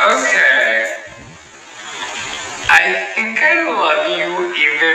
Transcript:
Okay. I think I love you even.